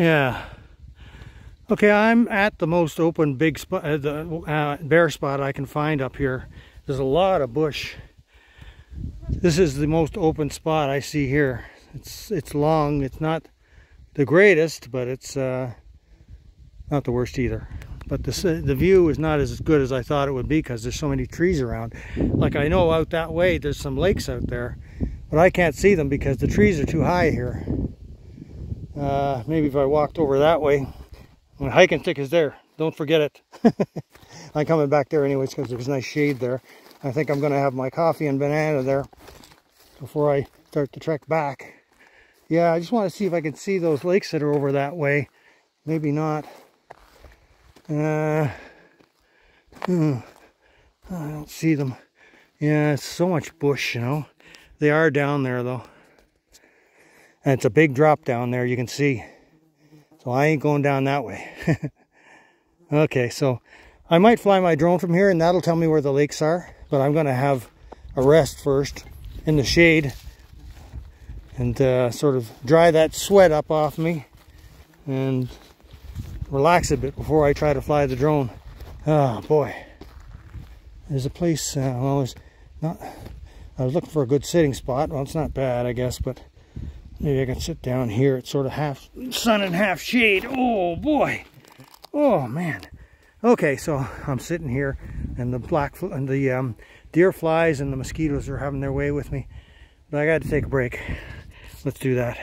Yeah. Okay, I'm at the most open big spot, uh, the uh, bare spot I can find up here. There's a lot of bush. This is the most open spot I see here. It's it's long. It's not the greatest, but it's uh, not the worst either. But the the view is not as good as I thought it would be because there's so many trees around. Like I know out that way, there's some lakes out there, but I can't see them because the trees are too high here. Uh, maybe if I walked over that way, my hiking stick is there. Don't forget it. I'm coming back there anyways because there's nice shade there. I think I'm going to have my coffee and banana there before I start to trek back. Yeah, I just want to see if I can see those lakes that are over that way. Maybe not. Uh, hmm, I don't see them. Yeah, it's so much bush, you know. They are down there though. And it's a big drop down there, you can see. So I ain't going down that way. okay, so I might fly my drone from here and that'll tell me where the lakes are. But I'm going to have a rest first in the shade and uh, sort of dry that sweat up off me and relax a bit before I try to fly the drone. Oh boy. There's a place, uh, well, it's not, I was looking for a good sitting spot. Well, it's not bad, I guess, but Maybe I can sit down here. It's sort of half sun and half shade. Oh boy. Oh man. Okay, so I'm sitting here and the black and the um, deer flies and the mosquitoes are having their way with me. But I got to take a break. Let's do that.